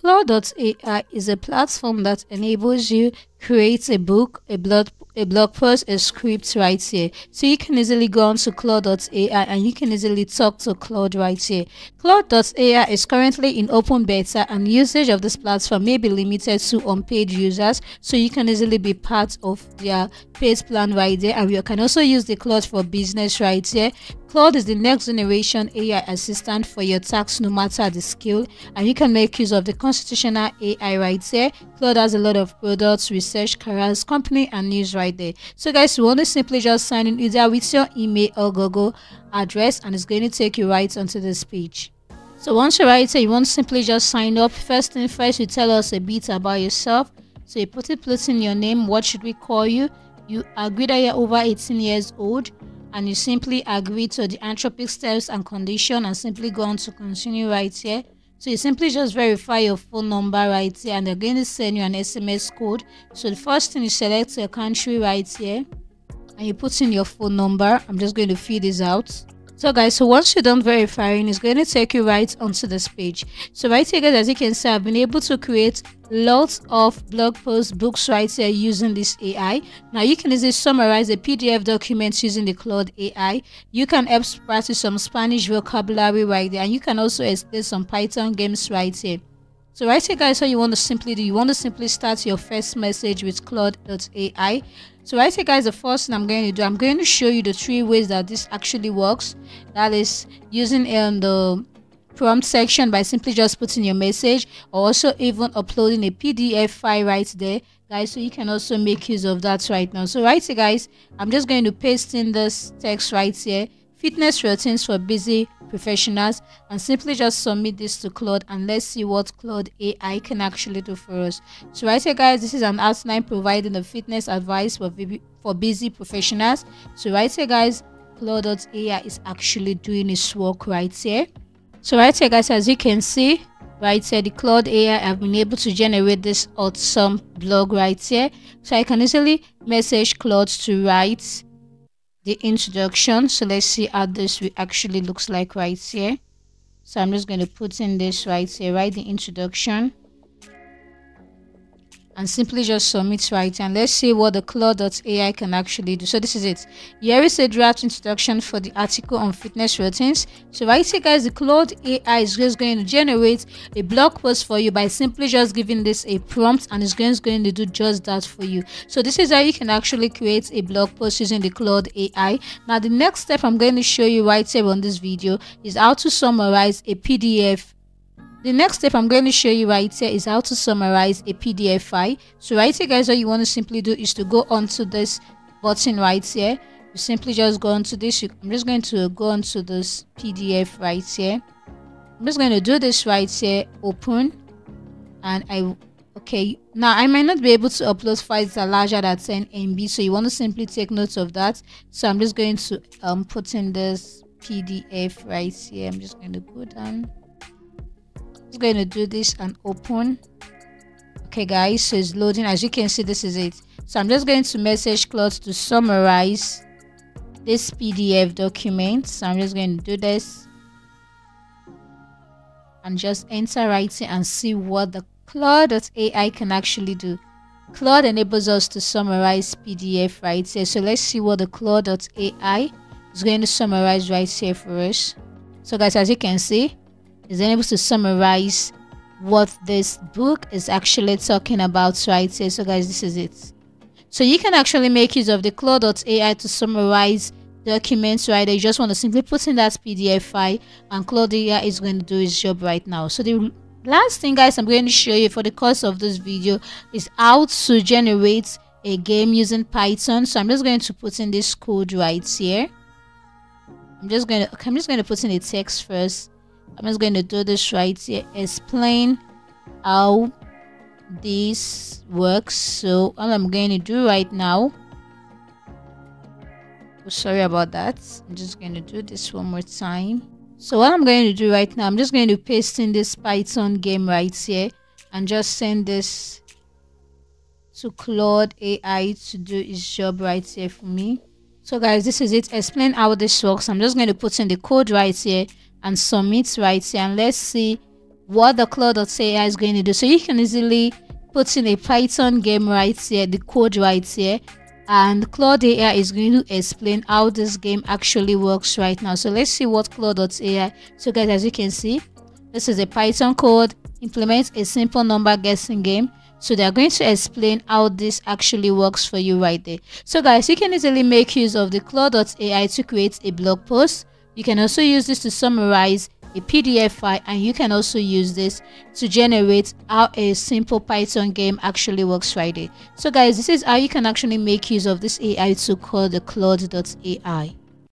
Claude.ai is a platform that enables you create a book, a blog, a blog post, a script right here. So you can easily go on to Claude.ai and you can easily talk to Claude right here. Claude.ai is currently in open beta and usage of this platform may be limited to unpaid users. So you can easily be part of their paid plan right there. And you can also use the Claude for business right here. Claude is the next generation AI assistant for your tasks no matter the skill and you can make use of the constitutional AI right here. Claude has a lot of products, careers, company and news right there. So guys, you want to simply just sign in either with your email or Google address and it's going to take you right onto this page. So once you're right here, you want to simply just sign up. First thing first, you tell us a bit about yourself. So you put it, put in your name, what should we call you? You agree that you're over 18 years old and you simply agree to the anthropic steps and condition and simply go on to continue right here. So you simply just verify your phone number right here and they're going to send you an SMS code. So the first thing you select your country right here and you put in your phone number. I'm just going to fill this out. So guys, so once you're done verifying, it's going to take you right onto this page. So right here guys, as you can see, I've been able to create lots of blog posts, books right here using this AI. Now you can easily summarize a PDF document using the Claude AI. You can help practice some Spanish vocabulary right there. And you can also explain some Python games right here. So right here guys, what you want to simply do, you want to simply start your first message with Claude.ai. So right here guys, the first thing I'm going to do, I'm going to show you the three ways that this actually works. That is using um, the prompt section by simply just putting your message or also even uploading a PDF file right there guys so you can also make use of that right now so right here guys i'm just going to paste in this text right here fitness routines for busy professionals and simply just submit this to Claude and let's see what Claude AI can actually do for us. So right here guys, this is an outline providing the fitness advice for, for busy professionals. So right here guys, Claude.ai is actually doing its work right here. So right here guys, as you can see, right here the Claude AI have been able to generate this awesome blog right here. So I can easily message Claude to write the introduction. So let's see how this actually looks like right here. So i'm just going to put in this right here write the introduction and simply just submit right and let's see what the claude.ai can actually do. So this is it. Here is a draft introduction for the article on fitness routines. So right here guys the claude ai is just going to generate a blog post for you by simply just giving this a prompt and it's going to do just that for you. So this is how you can actually create a blog post using the claude ai now the next step i'm going to show you right here on this video is how to summarize a pdf the next step I'm going to show you right here is how to summarize a PDF file. So right here guys, what you want to simply do is to go onto this button right here. You simply just go onto this. I'm just going to go onto this PDF right here. I'm just going to do this right here, open. And I, okay, now I might not be able to upload files that are larger than 10 MB. So you want to simply take note of that. So I'm just going to um, put in this PDF right here. I'm just going to go down just going to do this and open. Okay guys so it's loading. As you can see this is it. So i'm just going to message Claude to summarize this pdf document. So i'm just going to do this and just enter writing and see what the claude.ai can actually do. Claude enables us to summarize pdf right here. So let's see what the claude.ai is going to summarize right here for us. So guys as you can see is able to summarize what this book is actually talking about right here. So guys, this is it. So you can actually make use of the Claude.ai to summarize documents right. You just want to simply put in that PDF file and Claude AI is going to do its job right now. So the last thing guys I'm going to show you for the course of this video is how to generate a game using Python. So I'm just going to put in this code right here. I'm just going to I'm just going to put in the text first I'm just going to do this right here. Explain how this works. So all I'm going to do right now oh, sorry about that. I'm just going to do this one more time. So what I'm going to do right now I'm just going to paste in this Python game right here and just send this to Claude AI to do its job right here for me. So guys this is it. Explain how this works. I'm just going to put in the code right here and submit right here and let's see what the Claude.ai is going to do. So you can easily put in a Python game right here, the code right here, and Claude AI is going to explain how this game actually works right now. So let's see what Claude.ai. So guys, as you can see, this is a Python code, implements a simple number guessing game. So they're going to explain how this actually works for you right there. So guys, you can easily make use of the Claude.ai to create a blog post. You can also use this to summarize a PDF file and you can also use this to generate how a simple Python game actually works Friday. So guys, this is how you can actually make use of this AI tool called the Claude.ai.